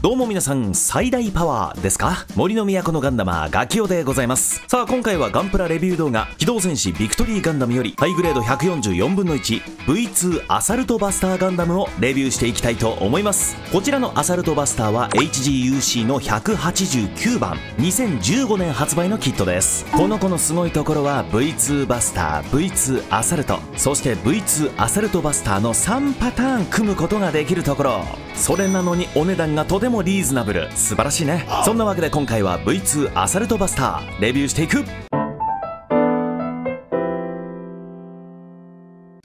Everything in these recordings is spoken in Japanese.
どうも皆さん、最大パワーですか？森の都のガンダマー、ガキオでございます。さあ、今回はガンプラレビュー動画、機動戦士ビクトリーガンダムより、ハイグレード144分の 1V2 アサルトバスターガンダムをレビューしていきたいと思います。こちらのアサルトバスターは HGUC の189番、2015年発売のキットです。この子のすごいところは V2 バスター、V2 アサルト、そして V2 アサルトバスターの3パターン組むことができるところ。それなのにお値段がとてもリーズナブル素晴らしいねそんなわけで今回は V2 アサルトバスターレビューしていく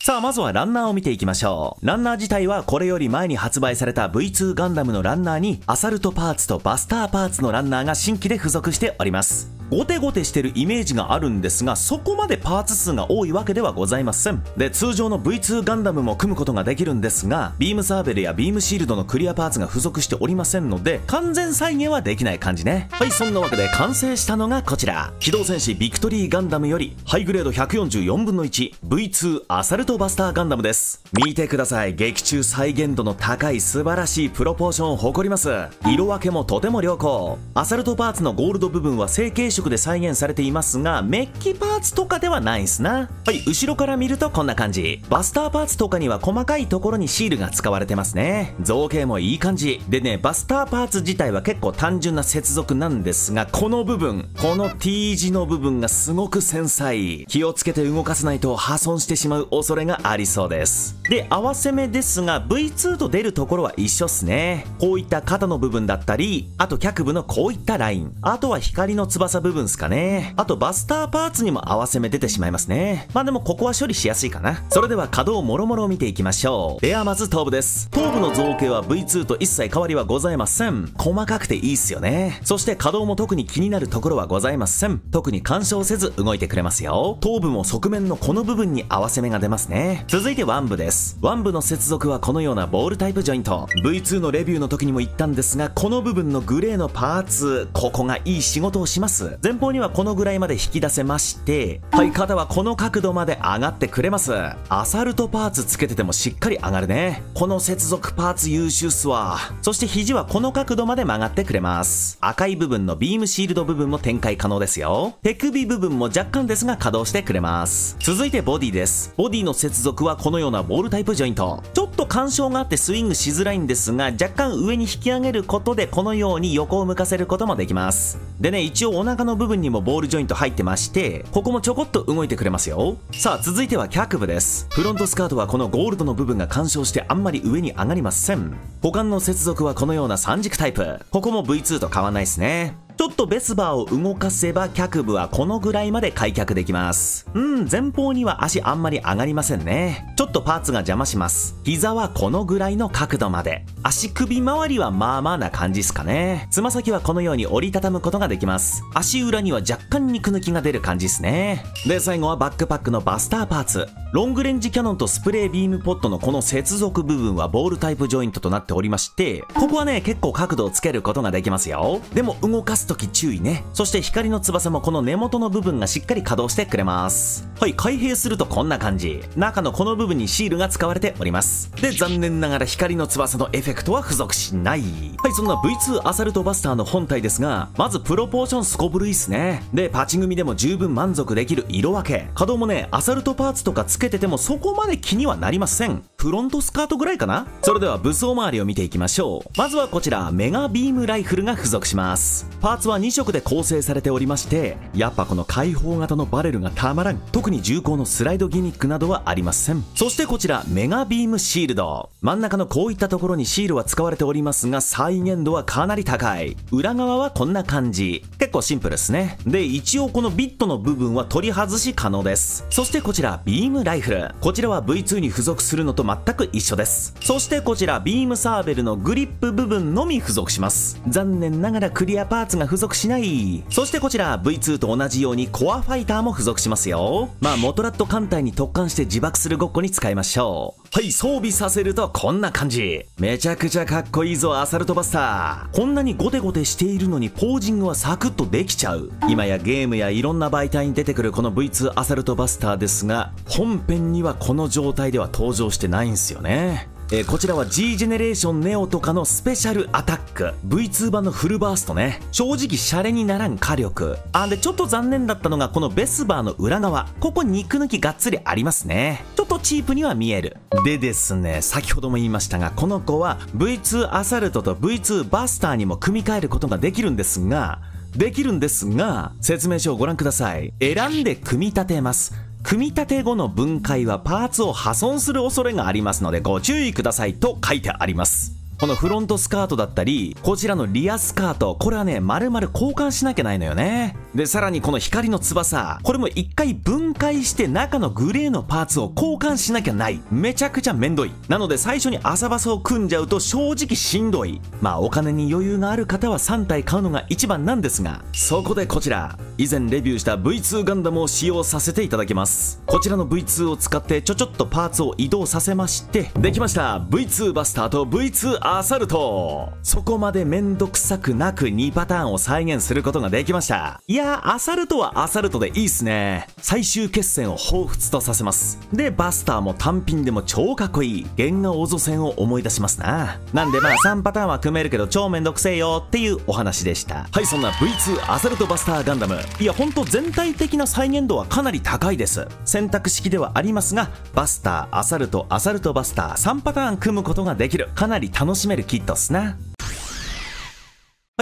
さあ、まずはランナーを見ていきましょう。ランナー自体はこれより前に発売された V2 ガンダムのランナーにアサルトパーツとバスターパーツのランナーが新規で付属しております。ゴテゴテしてるイメージがあるんですがそこまでパーツ数が多いわけではございません。で通常の V2 ガンダムも組むことができるんですがビームサーベルやビームシールドのクリアパーツが付属しておりませんので完全再現はできない感じね。はいそんなわけで完成したのがこちら。機動戦士ビクトリーガンダムよりハイグレード144分の 1V2 アサルトバスターガンダムです。見てください。劇中再現度の高い素晴らしいプロポーションを誇ります。色分けもとても良好。アサルトパーツのゴールド部分は成型色で再現されていますがメッキパーツとかではないんすな。はい。後ろから見るとこんな感じ。バスターパーツとかには細かいところにシールが使われてますね。造形もいい感じ。でねバスターパーツ自体は結構単純な接続なんですがこの部分この T 字の部分がすごく繊細。気をつけて動かさないと破損してしまう恐れがありそうです。で合わせ目ですが V2 と出るところは一緒っすね。こういった肩の部分だったりあと脚部のこういったライン。あとは光の翼部分っすかね。あとバスターパーツにも合わせ目出てしまいますね。まあでもここは処理しやすいかな。それでは稼働もろもろを見ていきましょう。ではまず頭部です。頭部の造形は V2 と一切変わりはございません。細かくていいっすよね。そして稼働も特に気になるところはございません。特に干渉せず動いてくれますよ。頭部も側面のこの部分に合わせ目が出ますね。続いて腕部です。腕部の接続はこのようなボールタイプジョイント。V2 のレビューの時にも言ったんですがこの部分のグレーのパーツここがいい仕事をします。前方にはこのぐらいまで引き出せましてはい肩はこの角度まで上がってくれます。アサルトパーツつけててもしっかり上がるね。この接続パーツ優秀っすわ。そして肘はこの角度まで曲がってくれます。赤い部分のビームシールド部分も展開可能ですよ。手首部分も若干ですが稼働してくれます。続いてボディです。ボディの接続はこのようなボールタイプジョイント。ちょっと干渉があってスイングしづらいんですが若干上に引き上げることでこのように横を向かせることもできます。でね一応お腹の部分にもボールジョイント入ってましてここもちょこっと動いてくれますよ。さあ続いては脚部です。フロントスカートはこのゴールドの部分が干渉してあんまり上に上がりません。股間の接続はこのような三軸タイプ。ここも V2 と変わんないですね。ちょっとベスバーを動かせば脚部はこのぐらいまで開脚できます。うん、前方には足あんまり上がりませんね。ちょっとパーツが邪魔します。膝はこのぐらいの角度まで。足首周りはまあまあな感じですかね。つま先はこのように折りたたむことができます。足裏には若干肉抜きが出る感じですね。で、最後はバックパックのバスターパーツ。ロングレンジキャノンとスプレービームポットのこの接続部分はボールタイプジョイントとなっておりまして、ここはね、結構角度をつけることができますよ。でも動かすとき注意ね。そして光の翼もこの根元の部分がしっかり稼働してくれます。はい、開閉するとこんな感じ。中のこの部分にシールが使われております。で、残念ながら光の翼のエフェクトは付属しない。はい、そんな V2 アサルトバスターの本体ですが、まずプロポーションすこぶるいっすね。で、パチ組でも十分満足できる色分け。稼働もね、アサルトパーツとかつけててもそこまで気にはなりません。フロントスカートぐらいかな？それでは武装周りを見ていきましょう。まずはこちら、メガビームライフルが付属します。パーツは2色で構成されておりまして、やっぱこの開放型のバレルがたまらん。特に重厚のスライドギミックなどはありません。そしてこちら、メガビームシールド。真ん中のこういったところにシールは使われておりますが、再現度はかなり高い。裏側はこんな感じ。結構シンプルですね。で、一応このビットの部分は取り外し可能です。そしてこちら、ビームライフル。こちらは V2 に付属するのと全く一緒です。そしてこちらビームサーベルのグリップ部分のみ付属します。残念ながらクリアパーツが付属しない。そしてこちら V2 と同じようにコアファイターも付属しますよ。まあモトラット艦隊に特艦して自爆するごっこに使いましょう。はい装備させるとこんな感じ。めちゃくちゃかっこいいぞアサルトバスター。こんなにゴテゴテしているのにポージングはサクッとできちゃう。今やゲームやいろんな媒体に出てくるこの V2 アサルトバスターですが本編にはこの状態では登場してない。ないんすよね。えー、こちらは G ジェネレーションネオとかのスペシャルアタック。V2 版のフルバーストね。正直シャレにならん火力。あでちょっと残念だったのがこのベスバーの裏側。ここ肉抜きがっつりありますね。ちょっとチープには見える。でですね先ほども言いましたがこの子は V2 アサルトと V2 バスターにも組み替えることができるんですができるんですが説明書をご覧ください。選んで組み立てます。組み立て後の分解はパーツを破損する恐れがありますのでご注意くださいと書いてありますこのフロントスカートだったり、こちらのリアスカート、これはね、丸々交換しなきゃないのよね。で、さらにこの光の翼、これも一回分解して中のグレーのパーツを交換しなきゃない。めちゃくちゃめんどい。なので最初に朝バスを組んじゃうと正直しんどい。まあお金に余裕がある方は3体買うのが一番なんですが、そこでこちら、以前レビューした V2 ガンダムを使用させていただきます。こちらの V2 を使ってちょちょっとパーツを移動させまして、できました !V2 バスターと V2 アサルトそこまでめんどくさくなく2パターンを再現することができましたいやーアサルトはアサルトでいいっすね。最終決戦を彷彿とさせます。でバスターも単品でも超かっこいい。原画オゾ戦を思い出しますな。なんでまあ3パターンは組めるけど超めんどくせえよっていうお話でした。はいそんな V2 アサルトバスターガンダム。いやほんと全体的な再現度はかなり高いです。選択式ではありますがバスターアサルトアサルトバスター3パターン組むことができる。かなり楽しめるキットっすな。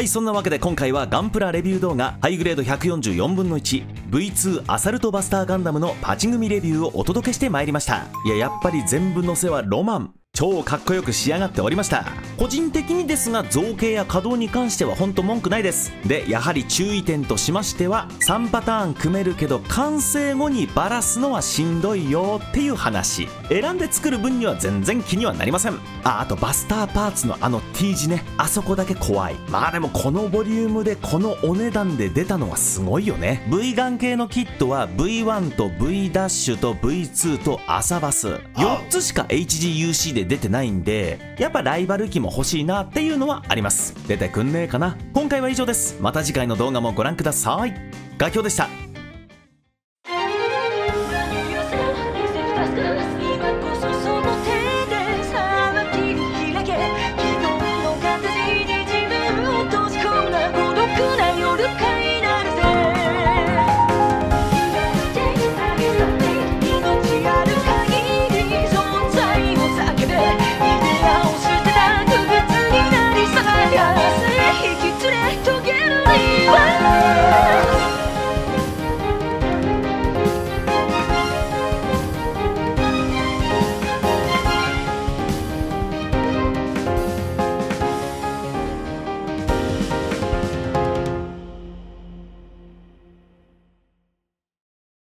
はい、そんなわけで今回はガンプラレビュー動画ハイグレード144分の 1V2 アサルトバスターガンダムのパチ組レビューをお届けしてまいりました。いややっぱり全部のせはロマン。超かっこよく仕上がっておりました。個人的にですが造形や稼働に関してはほんと文句ないです。でやはり注意点としましては3パターン組めるけど完成後にバラすのはしんどいよっていう話。選んで作る分には全然気にはなりません。ああとバスターパーツのあの T 字ね。あそこだけ怖い。まあでもこのボリュームでこのお値段で出たのはすごいよね。V ガン系のキットは V1 と V ダッシュと V2 と朝バス。4つしか HGUC でで出てないんで、やっぱライバル機も欲しいなっていうのはあります。出てくんねえかな今回は以上です。また次回の動画もご覧ください。ガキョでした。